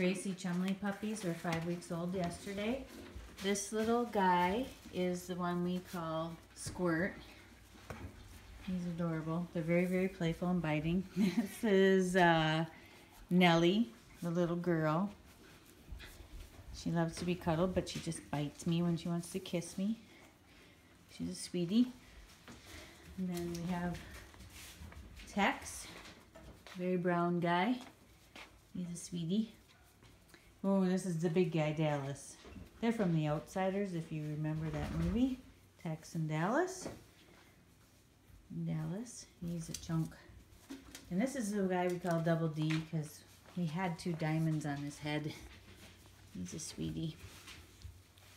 Gracie Chumley puppies were five weeks old yesterday. This little guy is the one we call Squirt. He's adorable. They're very, very playful and biting. this is uh, Nellie, the little girl. She loves to be cuddled, but she just bites me when she wants to kiss me. She's a sweetie. And then we have Tex, very brown guy. He's a sweetie. Oh, this is the big guy, Dallas. They're from The Outsiders, if you remember that movie. Tex and Dallas. Dallas, he's a chunk. And this is the guy we call Double D because he had two diamonds on his head. He's a sweetie.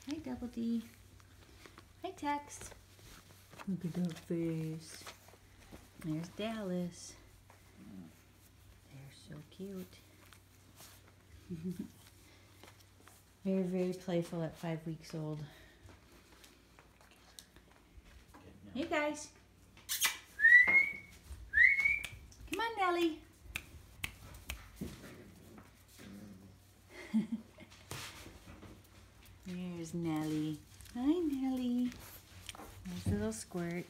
Hi, Double D. Hi, Tex. Look at that face. There's Dallas. They're so cute. very, very playful at five weeks old. You guys. Come on, Nellie. There's Nellie. Hi, Nellie. There's little squirt.